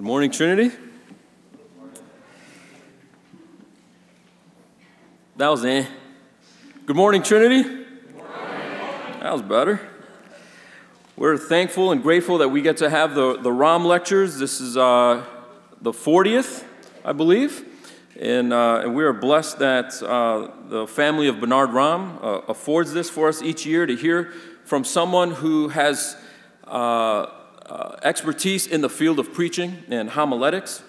Good morning, Trinity. That was eh. Good morning, Trinity. That was better. We're thankful and grateful that we get to have the, the Rom lectures. This is uh, the 40th, I believe. And, uh, and we are blessed that uh, the family of Bernard Rom uh, affords this for us each year to hear from someone who has uh, expertise in the field of preaching and homiletics.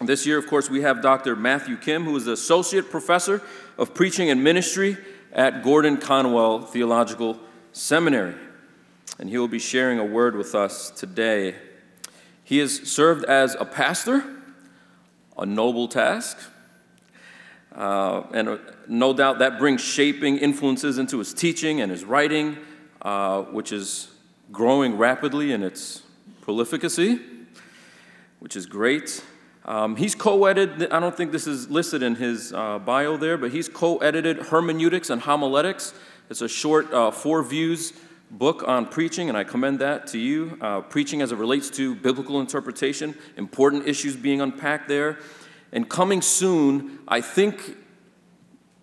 This year, of course, we have Dr. Matthew Kim, who is the Associate Professor of Preaching and Ministry at Gordon Conwell Theological Seminary. And he will be sharing a word with us today. He has served as a pastor, a noble task, uh, and uh, no doubt that brings shaping influences into his teaching and his writing, uh, which is growing rapidly in its prolificacy, which is great. Um, he's co edited, I don't think this is listed in his uh, bio there, but he's co edited Hermeneutics and Homiletics. It's a short uh, four views book on preaching, and I commend that to you. Uh, preaching as it relates to biblical interpretation, important issues being unpacked there. And coming soon, I think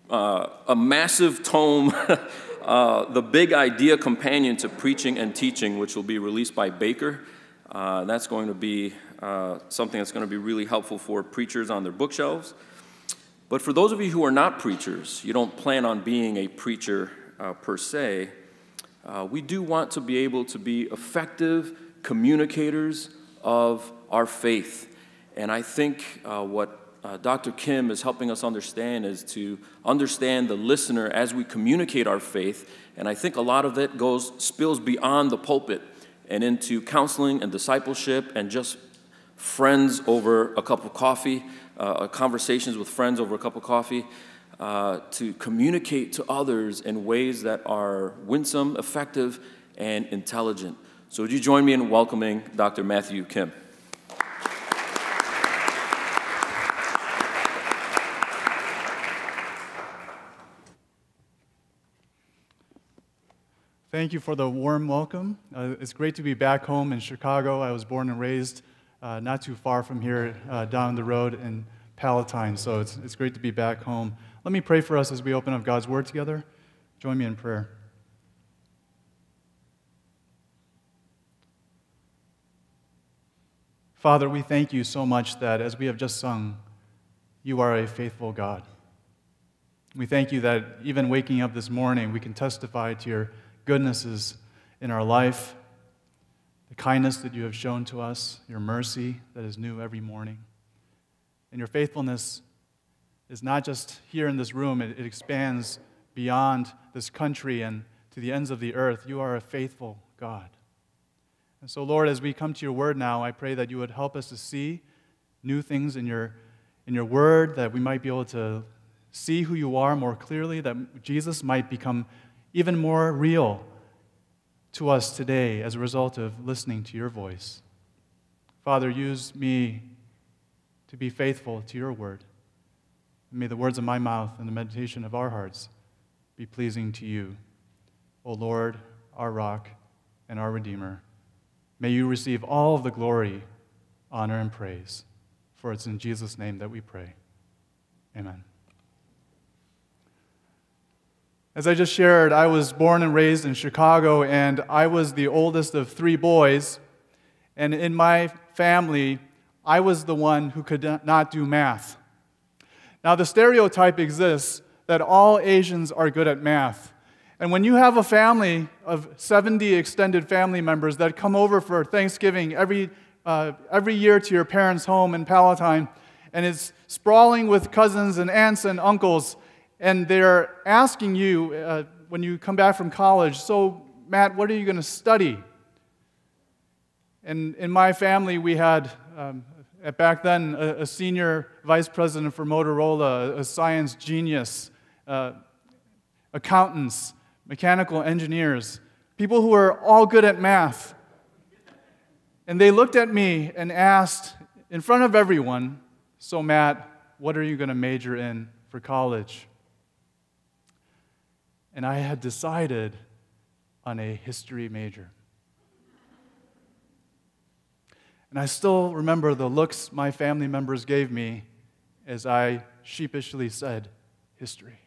uh, a massive tome Uh, the Big Idea Companion to Preaching and Teaching, which will be released by Baker. Uh, that's going to be uh, something that's going to be really helpful for preachers on their bookshelves. But for those of you who are not preachers, you don't plan on being a preacher uh, per se, uh, we do want to be able to be effective communicators of our faith. And I think what uh, Dr. Kim is helping us understand is to understand the listener as we communicate our faith. And I think a lot of it goes, spills beyond the pulpit and into counseling and discipleship and just friends over a cup of coffee, uh, conversations with friends over a cup of coffee, uh, to communicate to others in ways that are winsome, effective, and intelligent. So, would you join me in welcoming Dr. Matthew Kim? Thank you for the warm welcome. Uh, it's great to be back home in Chicago. I was born and raised uh, not too far from here, uh, down the road in Palatine, so it's, it's great to be back home. Let me pray for us as we open up God's Word together. Join me in prayer. Father, we thank you so much that as we have just sung, you are a faithful God. We thank you that even waking up this morning, we can testify to your goodnesses in our life, the kindness that you have shown to us, your mercy that is new every morning. And your faithfulness is not just here in this room, it, it expands beyond this country and to the ends of the earth. You are a faithful God. And so, Lord, as we come to your word now, I pray that you would help us to see new things in your, in your word, that we might be able to see who you are more clearly, that Jesus might become even more real to us today as a result of listening to your voice. Father, use me to be faithful to your word. may the words of my mouth and the meditation of our hearts be pleasing to you, O Lord, our rock and our Redeemer. May you receive all of the glory, honor, and praise. For it's in Jesus' name that we pray. Amen. As I just shared, I was born and raised in Chicago, and I was the oldest of three boys. And in my family, I was the one who could not do math. Now, the stereotype exists that all Asians are good at math. And when you have a family of 70 extended family members that come over for Thanksgiving every, uh, every year to your parents' home in Palatine, and it's sprawling with cousins and aunts and uncles, and they're asking you uh, when you come back from college, so, Matt, what are you going to study? And in my family, we had, um, back then, a, a, senior vice president for Motorola, a science genius, uh, accountants, mechanical engineers, people who were all good at math. And they looked at me and asked, in front of everyone, So, Matt, what are you going to major in for college? And I had decided on a history major. And I still remember the looks my family members gave me as I sheepishly said, History.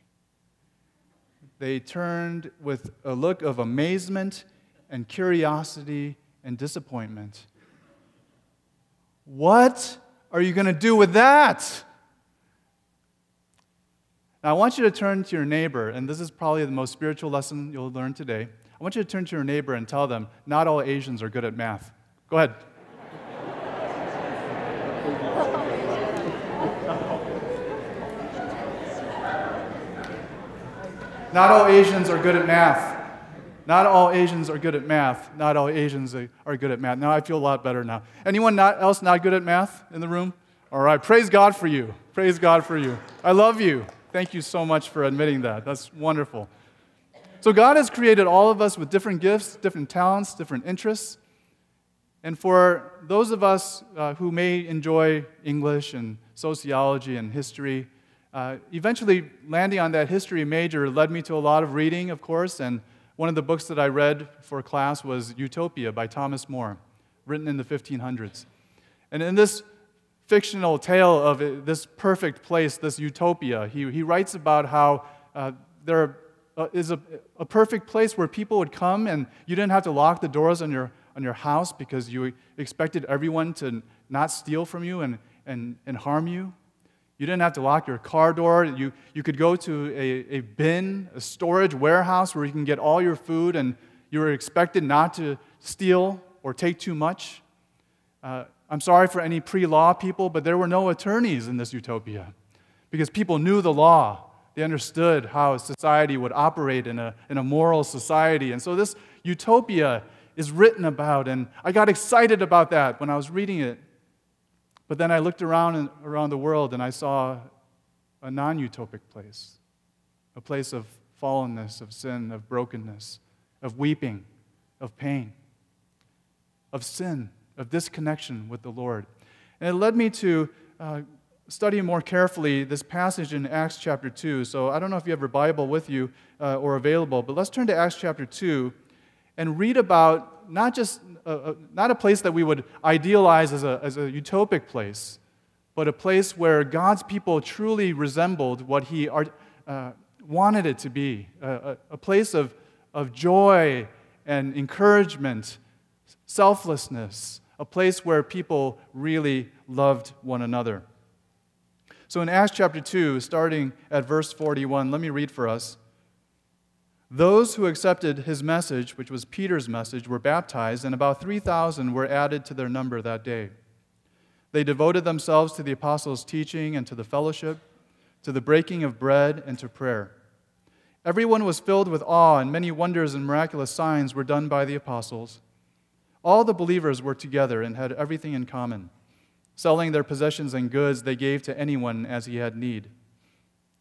They turned with a look of amazement and curiosity and disappointment. What are you going to do with that? Now, I want you to turn to your neighbor, and this is probably the most spiritual lesson you'll learn today. I want you to turn to your neighbor and tell them, not all Asians are good at math. Go ahead. not all Asians are good at math. Not all Asians are good at math. Not all Asians are good at math. Now I feel a lot better now. Anyone not, else not good at math in the room? All right. Praise God for you. Praise God for you. I love you. Thank you so much for admitting that. That's wonderful. So, God has created all of us with different gifts, different talents, different interests. And for those of us uh, who may enjoy English and sociology and history, uh, eventually landing on that history major led me to a lot of reading, of course. And one of the books that I read for class was Utopia by Thomas More, written in the 1500s. And in this fictional tale of this perfect place, this utopia. He, he writes about how uh, there uh, is a, a perfect place where people would come and you didn't have to lock the doors on your, on your house because you expected everyone to not steal from you and, and, and harm you. You didn't have to lock your car door. You, you could go to a, a bin, a storage warehouse where you can get all your food, and you were expected not to steal or take too much. Uh, I'm sorry for any pre law people, but there were no attorneys in this utopia because people knew the law. They understood how a society would operate in a, in a moral society. And so this utopia is written about, and I got excited about that when I was reading it. But then I looked around, and, around the world and I saw a non utopic place, a place of fallenness, of sin, of brokenness, of weeping, of pain, of sin of disconnection with the Lord. And it led me to uh, study more carefully this passage in Acts chapter 2. So I don't know if you have your Bible with you uh, or available, but let's turn to Acts chapter 2 and read about not just a, a, not a place that we would idealize as a, as a utopic place, but a place where God's people truly resembled what He uh, wanted it to be a, a place of, of joy and encouragement, selflessness, a place where people really loved one another. So in Acts chapter 2, starting at verse 41, let me read for us. Those who accepted his message, which was Peter's message, were baptized, and about 3,000 were added to their number that day. They devoted themselves to the apostles' teaching and to the fellowship, to the breaking of bread and to prayer. Everyone was filled with awe, and many wonders and miraculous signs were done by the apostles. All the believers were together and had everything in common. Selling their possessions and goods, they gave to anyone as he had need.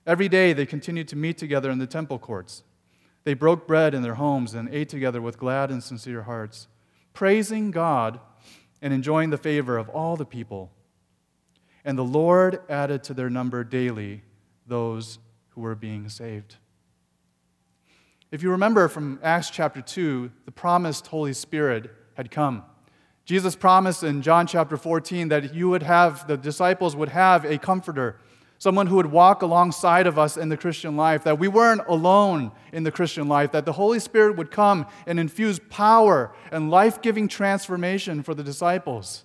Every day they continued to meet together in the temple courts. They broke bread in their homes and ate together with glad and sincere hearts, praising God and enjoying the favor of all the people. And the Lord added to their number daily those who were being saved. If you remember from Acts chapter 2, the promised Holy Spirit had come. Jesus promised in John chapter 14 that you would have, the disciples would have a comforter, someone who would walk alongside of us in the Christian life, that we weren't alone in the Christian life, that the Holy Spirit would come and infuse power and life giving transformation for the disciples.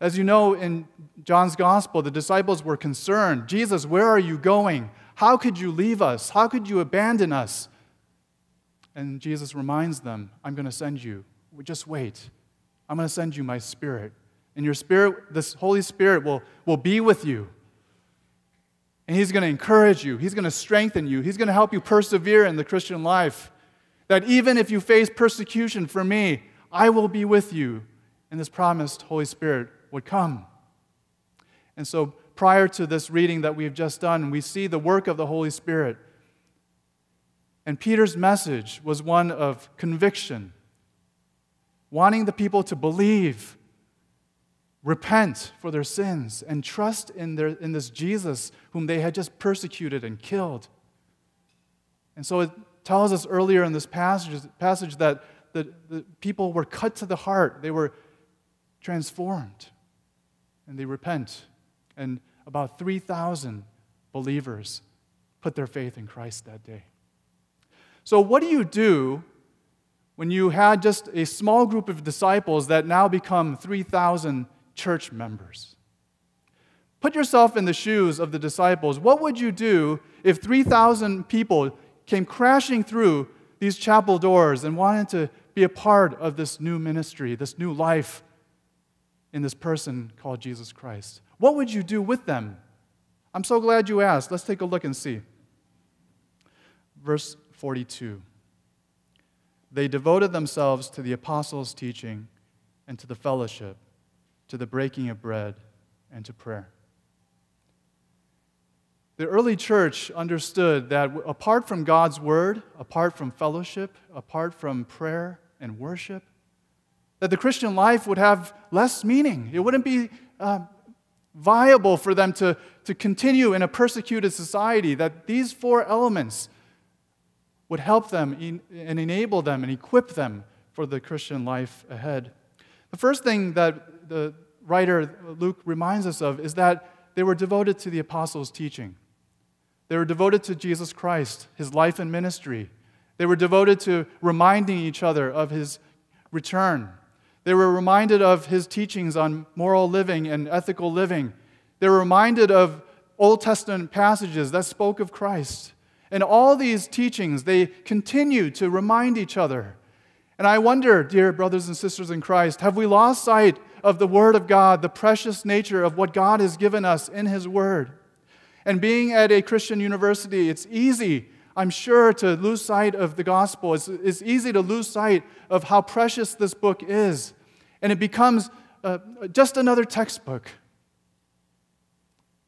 As you know, in John's gospel, the disciples were concerned Jesus, where are you going? How could you leave us? How could you abandon us? And Jesus reminds them, I'm going to send you just wait. I'm going to send you my spirit. And your spirit, this Holy Spirit, will, will be with you. And He's going to encourage you, He's going to strengthen you, He's going to help you persevere in the Christian life. That even if you face persecution for me, I will be with you. And this promised Holy Spirit would come. And so, prior to this reading that we've just done, we see the work of the Holy Spirit. And Peter's message was one of conviction wanting the people to believe, repent for their sins, and trust in, their, in this Jesus whom they had just persecuted and killed. And so it tells us earlier in this passage, passage that the, the people were cut to the heart. They were transformed and they repent. And about 3,000 believers put their faith in Christ that day. So, what do you do when you had just a small group of disciples that now become 3,000 church members? Put yourself in the shoes of the disciples. What would you do if 3,000 people came crashing through these chapel doors and wanted to be a part of this new ministry, this new life in this person called Jesus Christ? What would you do with them? I'm so glad you asked. Let's take a look and see. Verse 42. They devoted themselves to the apostles' teaching and to the fellowship, to the breaking of bread, and to prayer. The early church understood that apart from God's word, apart from fellowship, apart from prayer and worship, that the Christian life would have less meaning. It wouldn't be uh, viable for them to, to continue in a persecuted society, that these four elements would help them and enable them and equip them for the Christian life ahead. The first thing that the writer Luke reminds us of is that they were devoted to the apostles' teaching. They were devoted to Jesus Christ, his life and ministry. They were devoted to reminding each other of his return. They were reminded of his teachings on moral living and ethical living. They were reminded of Old Testament passages that spoke of Christ. And all these teachings, they continue to remind each other. And I wonder, dear brothers and sisters in Christ, have we lost sight of the Word of God, the precious nature of what God has given us in His Word? And being at a Christian university, it's easy, I'm sure, to lose sight of the gospel. It's, it's easy to lose sight of how precious this book is. And it becomes uh, just another textbook.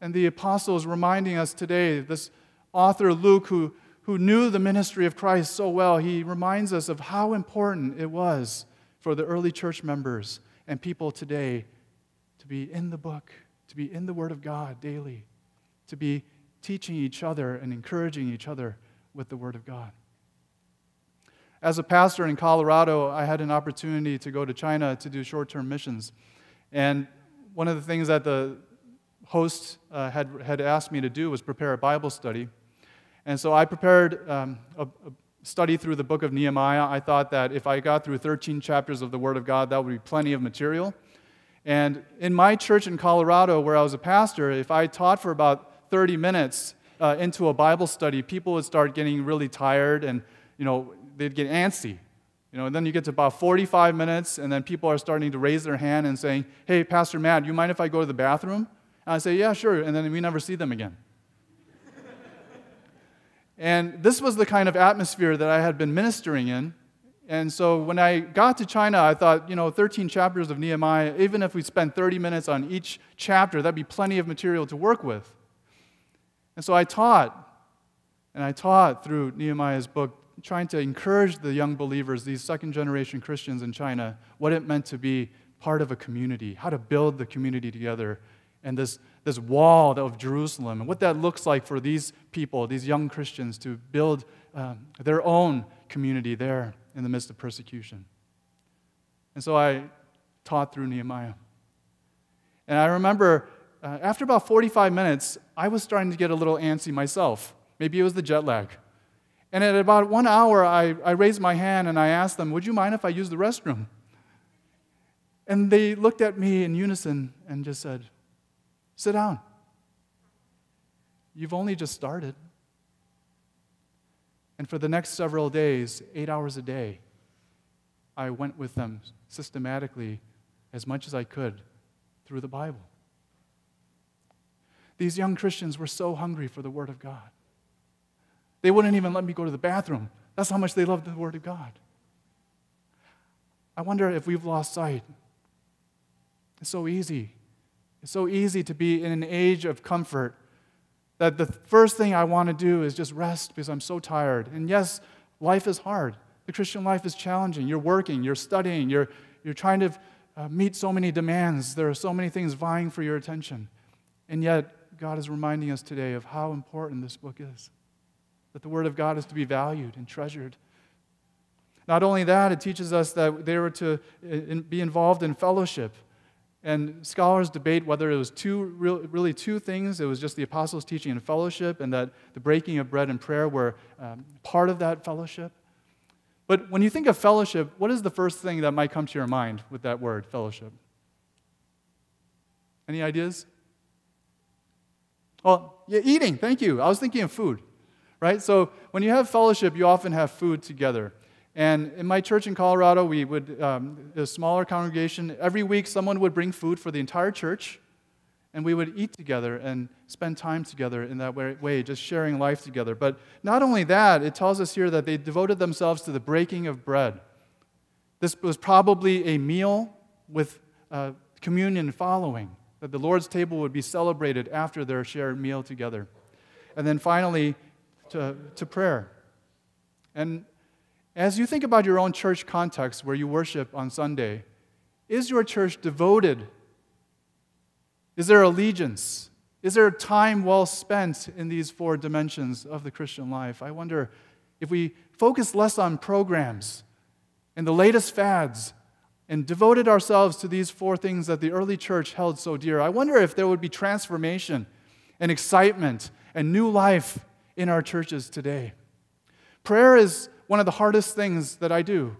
And the apostle is reminding us today, this author Luke, who, who knew the ministry of Christ so well, he reminds us of how important it was for the early church members and people today to be in the book, to be in the Word of God daily to be teaching each other and encouraging each other with the Word of God. As a pastor in Colorado, I had an opportunity to go to China to do short term missions. And one of the things that the host uh, had, had asked me to do was prepare a Bible study. And so I prepared um, a, a study through the book of Nehemiah. I thought that if I got through 13 chapters of the Word of God, that would be plenty of material. And in my church in Colorado, where I was a pastor, if I taught for about 30 minutes uh, into a Bible study, people would start getting really tired and, you know, they'd get antsy. You know, and then you get to about 45 minutes, and then people are starting to raise their hand and saying, Hey, Pastor Matt, you mind if I go to the bathroom? And I say, Yeah, sure. And then we never see them again. And this was the kind of atmosphere that I had been ministering in. And so when I got to China, I thought, you know, 13 chapters of Nehemiah, even if we spent 30 minutes on each chapter, that'd be plenty of material to work with. And so I taught, and I taught through Nehemiah's book, trying to encourage the young believers, these second generation Christians in China, what it meant to be part of a community, how to build the community together, and this, this wall of Jerusalem, and what that looks like for these people, these young Christians, to build um, their own community there in the midst of persecution. And so I taught through Nehemiah. And I remember uh, after about 45 minutes, I was starting to get a little antsy myself. Maybe it was the jet lag. And at about one hour, I, I raised my hand and I asked them, Would you mind if I use the restroom? And they looked at me in unison and just said, Sit down. You've only just started. And for the next several days, eight hours a day, I went with them systematically as much as I could through the Bible. These young Christians were so hungry for the Word of God. They wouldn't even let me go to the bathroom. That's how much they loved the Word of God. I wonder if we've lost sight. It's so easy. It's so easy to be in an age of comfort that the first thing I want to do is just rest because I'm so tired. And yes, life is hard. The Christian life is challenging. You're working, you're studying, you're, you're trying to uh, meet so many demands. There are so many things vying for your attention. And yet, God is reminding us today of how important this book is. That the Word of God is to be valued and treasured. Not only that, it teaches us that they were to be involved in fellowship. And scholars debate whether it was two, really two things. It was just the apostles' teaching and fellowship, and that the breaking of bread and prayer were um, part of that fellowship. But when you think of fellowship, what is the first thing that might come to your mind with that word, fellowship? Any ideas? Well, yeah, eating, thank you. I was thinking of food, right? So when you have fellowship, you often have food together. And in my church in Colorado, we would, um, a smaller congregation, every week someone would bring food for the entire church, and we would eat together and spend time together in that way, just sharing life together. But not only that, it tells us here that they devoted themselves to the breaking of bread. This was probably a meal with uh, communion following, that the Lord's table would be celebrated after their shared meal together. And then finally, to, to prayer. And as you think about your own church context where you worship on Sunday, is your church devoted? Is there allegiance? Is there time well spent in these four dimensions of the Christian life? I wonder if we focus less on programs and the latest fads and devoted ourselves to these four things that the early church held so dear, I wonder if there would be transformation and excitement and new life in our churches today. Prayer is one of the hardest things that I do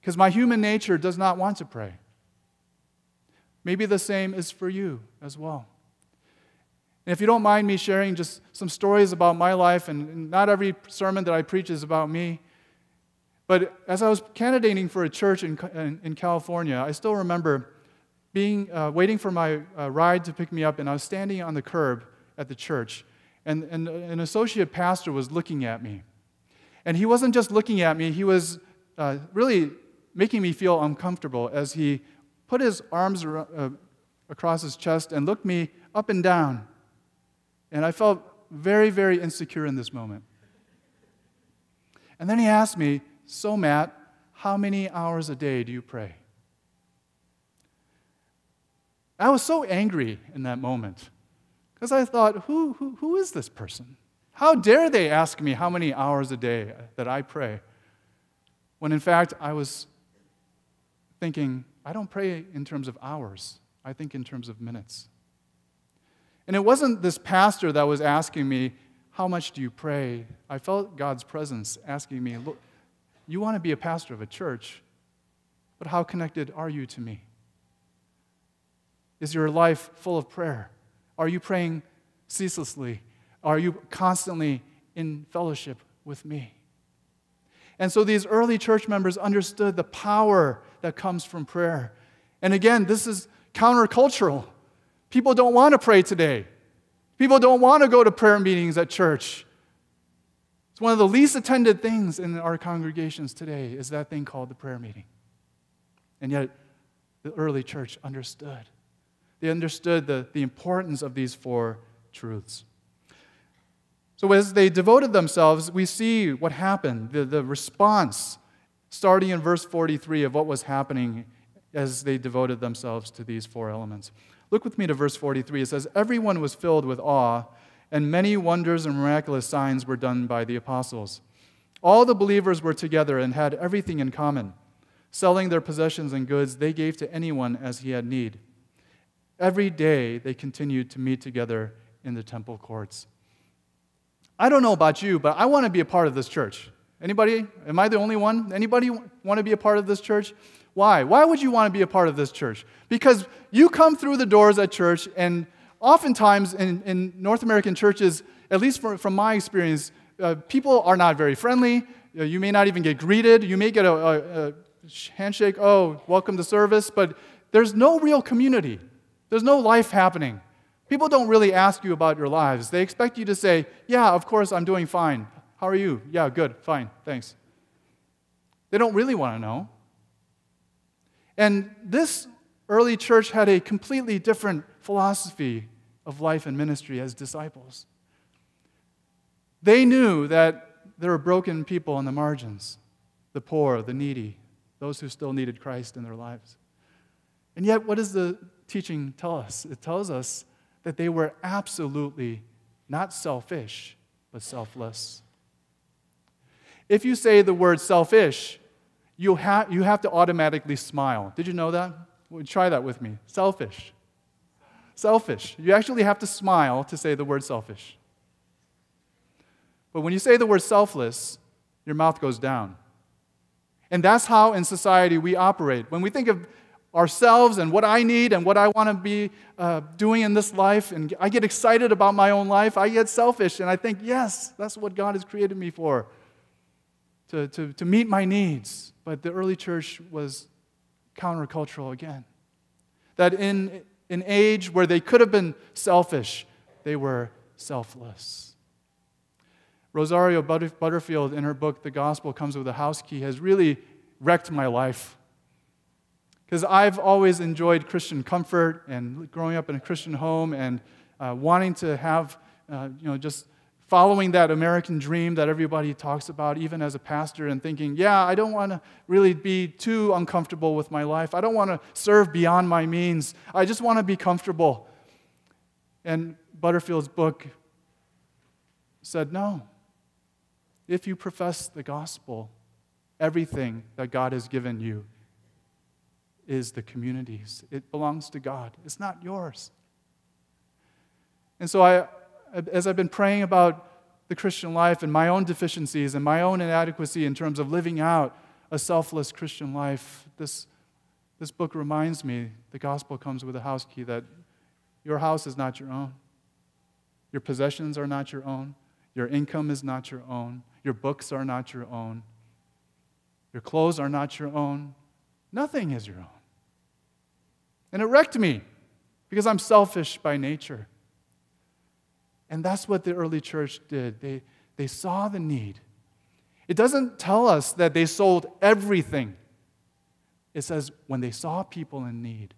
because my human nature does not want to pray. Maybe the same is for you as well. And if you don't mind me sharing just some stories about my life, and not every sermon that I preach is about me, but as I was candidating for a church in, in, in California, I still remember being, uh, waiting for my uh, ride to pick me up, and I was standing on the curb at the church, and, and an associate pastor was looking at me. And he wasn't just looking at me, he was uh, really making me feel uncomfortable as he put his arms uh, across his chest and looked me up and down. And I felt very, very insecure in this moment. And then he asked me, So, Matt, how many hours a day do you pray? I was so angry in that moment because I thought, who, who, who is this person? How dare they ask me how many hours a day that I pray? When in fact, I was thinking, I don't pray in terms of hours, I think in terms of minutes. And it wasn't this pastor that was asking me, How much do you pray? I felt God's presence asking me, Look, you want to be a pastor of a church, but how connected are you to me? Is your life full of prayer? Are you praying ceaselessly? Are you constantly in fellowship with me? And so these early church members understood the power that comes from prayer. And again, this is countercultural. People don't want to pray today. People don't want to go to prayer meetings at church. It's one of the least attended things in our congregations today is that thing called the prayer meeting. And yet, the early church understood. They understood the, the importance of these four truths. So, as they devoted themselves, we see what happened, the, the response, starting in verse 43 of what was happening as they devoted themselves to these four elements. Look with me to verse 43. It says, Everyone was filled with awe, and many wonders and miraculous signs were done by the apostles. All the believers were together and had everything in common. Selling their possessions and goods, they gave to anyone as he had need. Every day they continued to meet together in the temple courts. I don't know about you, but I want to be a part of this church. Anybody? Am I the only one? Anybody want to be a part of this church? Why? Why would you want to be a part of this church? Because you come through the doors at church, and oftentimes in, in North American churches, at least from, from my experience, uh, people are not very friendly. You may not even get greeted. You may get a, a, a handshake, oh, welcome to service, but there's no real community. There's no life happening. People don't really ask you about your lives. They expect you to say, Yeah, of course, I'm doing fine. How are you? Yeah, good, fine, thanks. They don't really want to know. And this early church had a completely different philosophy of life and ministry as disciples. They knew that there were broken people on the margins the poor, the needy, those who still needed Christ in their lives. And yet, what does the teaching tell us? It tells us that they were absolutely not selfish, but selfless. If you say the word selfish, you, ha- you have to automatically smile. Did you know that? well, try that with me. Selfish. Selfish. You actually have to smile to say the word selfish. But when you say the word selfless, your mouth goes down. And that's how in society we operate. When we think of ourselves and what I need and what I want to be uh, doing in this life, and I get excited about my own life, I get selfish and I think, yes, that's what God has created me for, to, to, to meet my needs. But the early church was countercultural again. That in an age where they could have been selfish, they were selfless. Rosario Butterfield, in her book, The Gospel Comes with a House Key, has really wrecked my life. Because I've always enjoyed Christian comfort and growing up in a Christian home and uh, wanting to have, uh, you know, just following that American dream that everybody talks about, even as a pastor, and thinking, yeah, I don't want to really be too uncomfortable with my life. I don't want to serve beyond my means. I just want to be comfortable. And Butterfield's book said, no. If you profess the gospel, everything that God has given you is the community's. It belongs to God, it's not yours. And so I as I've been praying about the Christian life and my own deficiencies and my own inadequacy in terms of living out a selfless Christian life, this, this book reminds me the gospel comes with a house key that your house is not your own. Your possessions are not your own. Your income is not your own. Your books are not your own. Your clothes are not your own. Nothing is your own. And it wrecked me because I'm selfish by nature. And that's what the early church did. They, they saw the need. It doesn't tell us that they sold everything. It says when they saw people in need,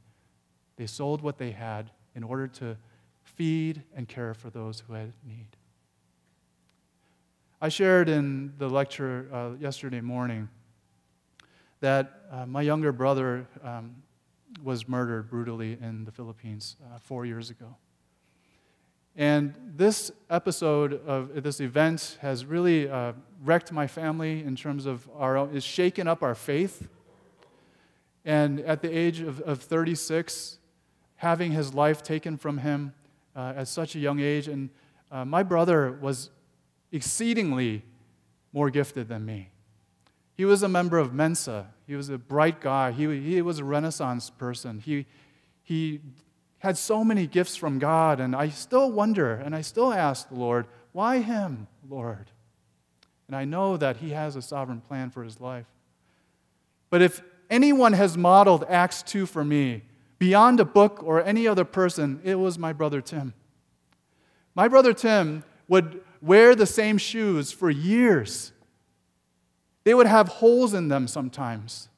they sold what they had in order to feed and care for those who had need. I shared in the lecture uh, yesterday morning that uh, my younger brother um, was murdered brutally in the Philippines uh, four years ago. And this episode of this event has really uh, wrecked my family in terms of our own, is shaken up our faith. And at the age of, of 36, having his life taken from him uh, at such a young age, and uh, my brother was exceedingly more gifted than me. He was a member of Mensa. He was a bright guy. He, he was a Renaissance person. He, he had so many gifts from God, and I still wonder and I still ask the Lord, why him, Lord? And I know that he has a sovereign plan for his life. But if anyone has modeled Acts 2 for me, beyond a book or any other person, it was my brother Tim. My brother Tim would wear the same shoes for years. They would have holes in them sometimes.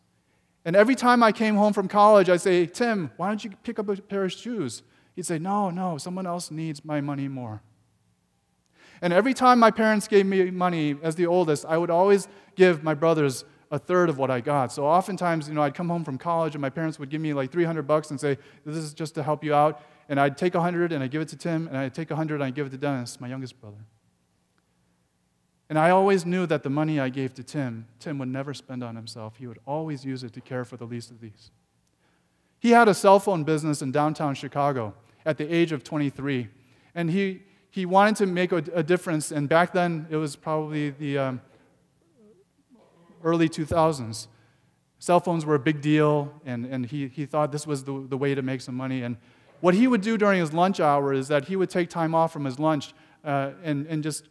And every time I came home from college, I'd say, Tim, why don't you pick up a pair of shoes? He'd say, No, no, someone else needs my money more. And every time my parents gave me money as the oldest, I would always give my brothers a third of what I got. So oftentimes, you know, I'd come home from college and my parents would give me like 300 bucks and say, this is just to help you out. And I'd take 100 and I'd give it to Tim, and I'd take 100 and I'd give it to Dennis, my youngest brother. And I always knew that the money I gave to Tim, Tim would never spend on himself. He would always use it to care for the least of these. He had a cell phone business in downtown Chicago at the age of 23. And he, he wanted to make a, a difference. And back then, it was probably the um, early 2000s. Cell phones were a big deal, and, and he, he thought this was the, the way to make some money. And what he would do during his lunch hour is that he would take time off from his lunch uh, and, and just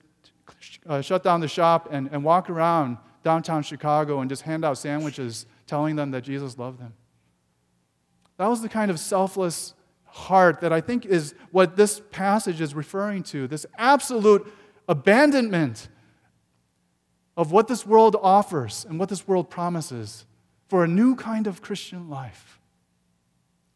uh, shut down the shop and, and walk around downtown Chicago and just hand out sandwiches telling them that Jesus loved them. That was the kind of selfless heart that I think is what this passage is referring to this absolute abandonment of what this world offers and what this world promises for a new kind of Christian life.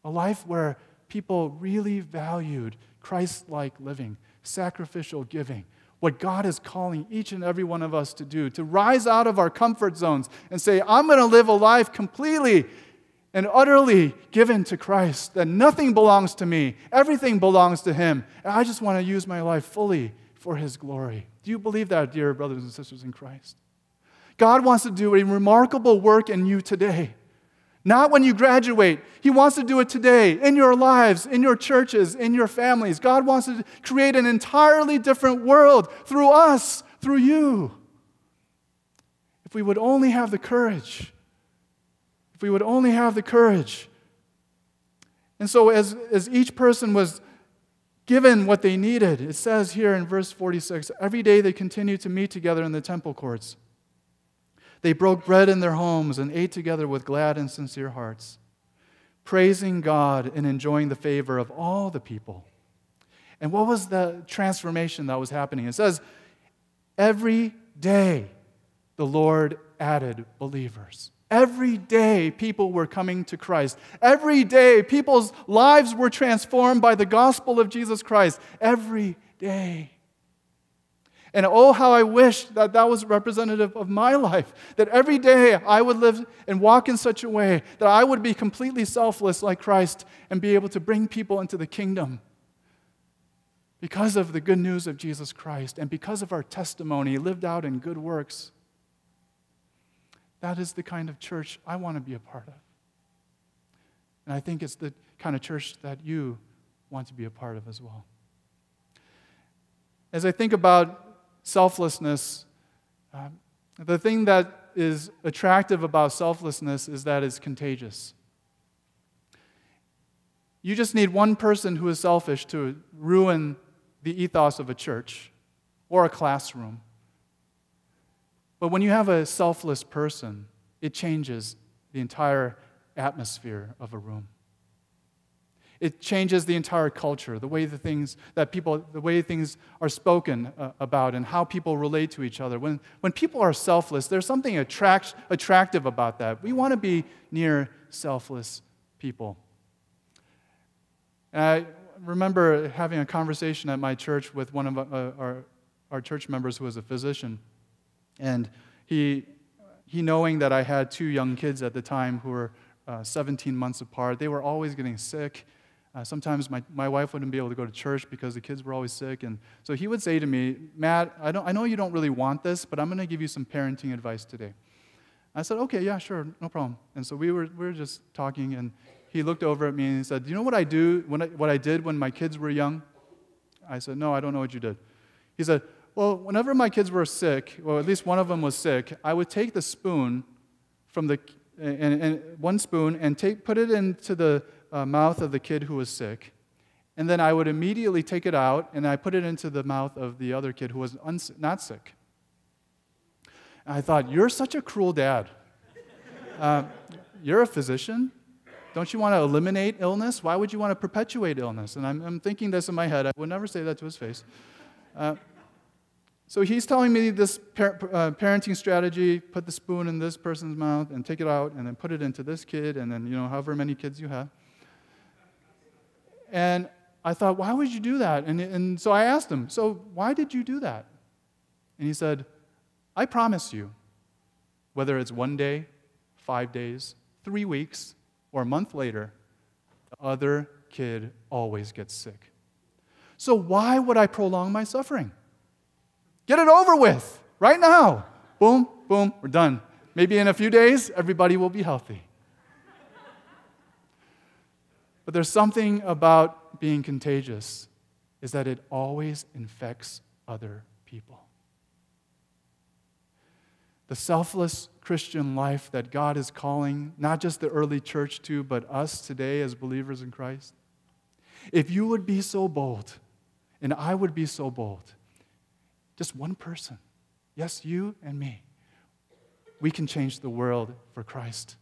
A life where people really valued Christ like living, sacrificial giving, what God is calling each and every one of us to do to rise out of our comfort zones and say, I'm going to live a life completely and utterly given to Christ, that nothing belongs to me, everything belongs to Him. And I just want to use my life fully for His glory. Do you believe that, dear brothers and sisters in Christ? God wants to do a remarkable work in you today. Not when you graduate. He wants to do it today, in your lives, in your churches, in your families. God wants to create an entirely different world through us, through you. If we would only have the courage, if we would only have the courage. And so, as, as each person was given what they needed, it says here in verse 46 every day they continued to meet together in the temple courts. They broke bread in their homes and ate together with glad and sincere hearts, praising God and enjoying the favor of all the people. And what was the transformation that was happening? It says, every day the Lord added believers. Every day, people were coming to Christ. Every day, people's lives were transformed by the gospel of Jesus Christ. Every day. And oh, how I wish that that was representative of my life. That every day I would live and walk in such a way that I would be completely selfless like Christ and be able to bring people into the kingdom. Because of the good news of Jesus Christ and because of our testimony lived out in good works. That is the kind of church I want to be a part of. And I think it's the kind of church that you want to be a part of as well. As I think about selflessness, um, the thing that is attractive about selflessness is that it's contagious. You just need one person who is selfish to ruin the ethos of a church or a classroom. But when you have a selfless person, it changes the entire atmosphere of a room. It changes the entire culture, the way the things that people, the way things are spoken uh, about and how people relate to each other. When, when people are selfless, there's something attract, attractive about that. We want to be near selfless people. And I remember having a conversation at my church with one of uh, our, our church members who was a physician. And he, he, knowing that I had two young kids at the time who were uh, 17 months apart, they were always getting sick. Uh, sometimes my, my wife wouldn't be able to go to church because the kids were always sick. And so he would say to me, Matt, I, don't, I know you don't really want this, but I'm going to give you some parenting advice today. I said, okay, yeah, sure, no problem. And so we were, we were just talking, and he looked over at me and he said, Do you know what I do, when I, what I did when my kids were young? I said, No, I don't know what you did. He said, Well, whenever my kids were sick, or at least one of them was sick, I would take the spoon from the, and, and one spoon and take, put it into the uh, mouth of the kid who was sick. And then I would immediately take it out and I put it into the mouth of the other kid who was uns- not sick. And I thought, You're such a cruel dad. Uh, you're a physician. Don't you want to eliminate illness? Why would you want to perpetuate illness? And I'm, I'm thinking this in my head. I would never say that to his face. Uh, so he's telling me this par- uh, parenting strategy put the spoon in this person's mouth and take it out and then put it into this kid and then, you know, however many kids you have. And I thought, why would you do that? And, and so I asked him, so why did you do that? And he said, I promise you, whether it's one day, five days, three weeks, or a month later, the other kid always gets sick. So why would I prolong my suffering? Get it over with right now. Boom, boom, we're done. Maybe in a few days, everybody will be healthy. But there's something about being contagious is that it always infects other people. The selfless Christian life that God is calling not just the early church to, but us today as believers in Christ. If you would be so bold, and I would be so bold, just one person, yes, you and me, we can change the world for Christ.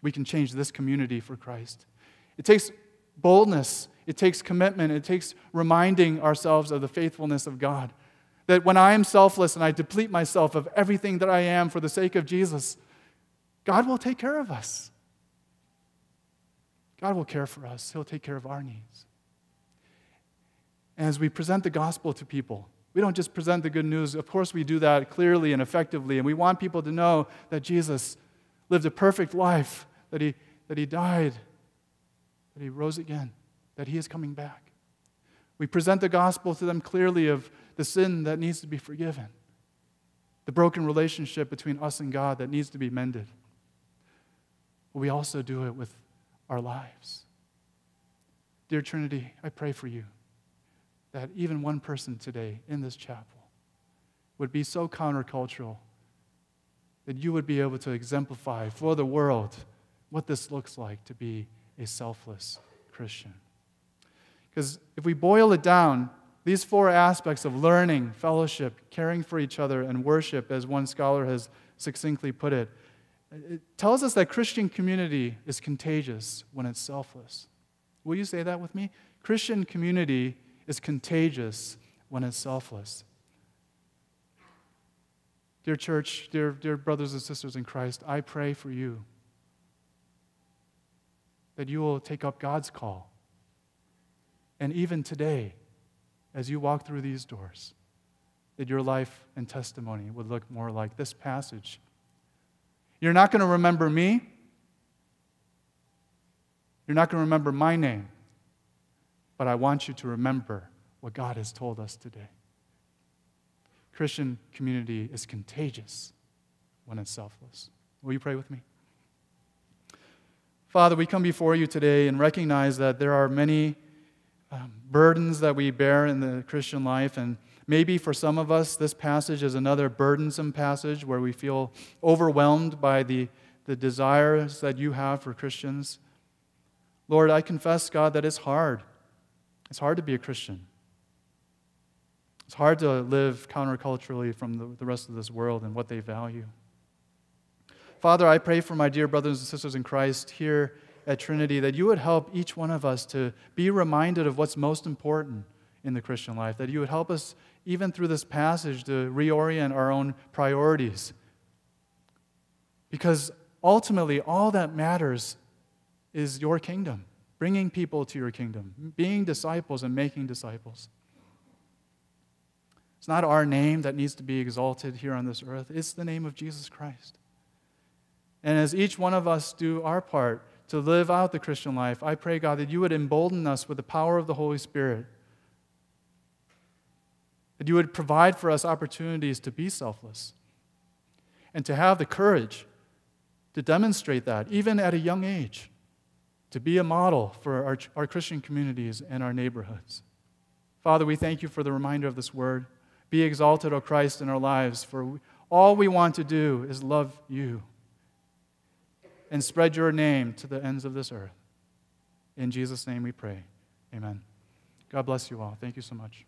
We can change this community for Christ. It takes boldness, it takes commitment, it takes reminding ourselves of the faithfulness of God. That when I am selfless and I deplete myself of everything that I am for the sake of Jesus, God will take care of us. God will care for us, He'll take care of our needs. And as we present the gospel to people, we don't just present the good news. Of course, we do that clearly and effectively, and we want people to know that Jesus lived a perfect life, that He, that he died that he rose again, that he is coming back. We present the gospel to them clearly of the sin that needs to be forgiven, the broken relationship between us and God that needs to be mended. but we also do it with our lives. Dear Trinity, I pray for you that even one person today in this chapel would be so countercultural that you would be able to exemplify for the world what this looks like to be a selfless Christian. Because if we boil it down, these four aspects of learning, fellowship, caring for each other, and worship, as one scholar has succinctly put it, it tells us that Christian community is contagious when it's selfless. Will you say that with me? Christian community is contagious when it's selfless. Dear church, dear, dear brothers and sisters in Christ, I pray for you that you will take up God's call. And even today, as you walk through these doors, that your life and testimony would look more like this passage you're not going to remember me. You're not going to remember my name. But I want you to remember what God has told us today. Christian community is contagious when it's selfless. Will you pray with me? Father, we come before you today and recognize that there are many um, burdens that we bear in the Christian life, and Maybe for some of us, this passage is another burdensome passage where we feel overwhelmed by the, the desires that you have for Christians. Lord, I confess, God, that it's hard. It's hard to be a Christian. It's hard to live counterculturally from the, the rest of this world and what they value. Father, I pray for my dear brothers and sisters in Christ here at Trinity that you would help each one of us to be reminded of what's most important in the Christian life, that you would help us even through this passage, to reorient our own priorities. Because ultimately, all that matters is your kingdom, bringing people to your kingdom, being disciples and making disciples. It's not our name that needs to be exalted here on this earth, it's the name of Jesus Christ. And as each one of us do our part to live out the Christian life, I pray, God, that you would embolden us with the power of the Holy Spirit that you would provide for us opportunities to be selfless and to have the courage to demonstrate that, even at a young age, to be a model for our, our Christian communities and our neighborhoods. Father, we thank you for the reminder of this word. Be exalted, O Christ, in our lives, for all we want to do is love you and spread your name to the ends of this earth. In Jesus' name we pray. Amen. God bless you all. Thank you so much.